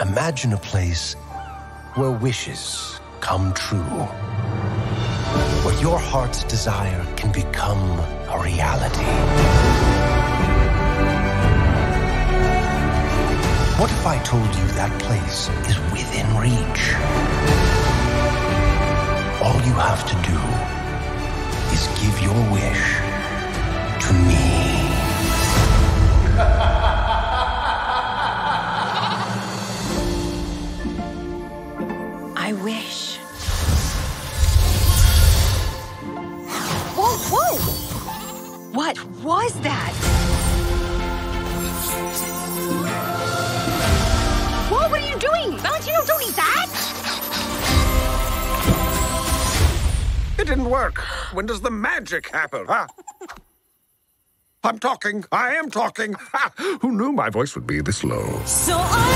Imagine a place where wishes come true. Where your heart's desire can become a reality. What if I told you that place is within reach? All you have to do is give your wish I wish. Whoa, whoa! What was that? Whoa, what are you doing? Valentino, don't eat that! It didn't work. When does the magic happen, huh? I'm talking. I am talking. Ha! Who knew my voice would be this low? So I